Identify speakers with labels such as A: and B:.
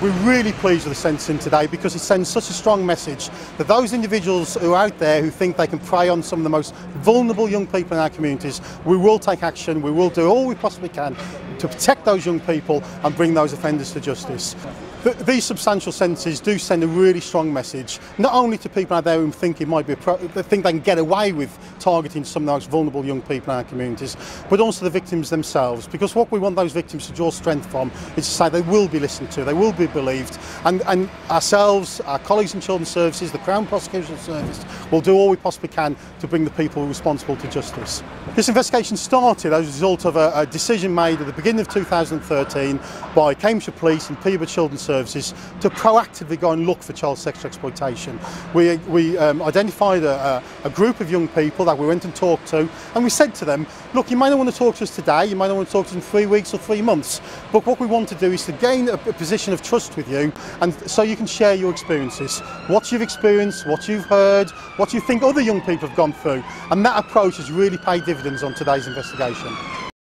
A: We're really pleased with the sentencing today because it sends such a strong message that those individuals who are out there who think they can prey on some of the most vulnerable young people in our communities, we will take action, we will do all we possibly can to protect those young people and bring those offenders to justice. These substantial sentences do send a really strong message, not only to people out there who think it might be, pro think they can get away with targeting some of those vulnerable young people in our communities, but also the victims themselves. Because what we want those victims to draw strength from is to say they will be listened to, they will be believed, and, and ourselves, our colleagues in Children's Services, the Crown Prosecution Service, will do all we possibly can to bring the people responsible to justice. This investigation started as a result of a, a decision made at the beginning of 2013 by Cambridgeshire Police and Peterborough Children's Services to proactively go and look for child sexual exploitation. We, we um, identified a, a, group of young people that we went and talked to and we said to them, look, you might not want to talk to us today, you might not want to talk to us in three weeks or three months, but what we want to do is to gain a, a position of trust with you and so you can share your experiences, what you've experienced, what you've heard, what you think other young people have gone through. And that approach has really paid dividends on today's investigation.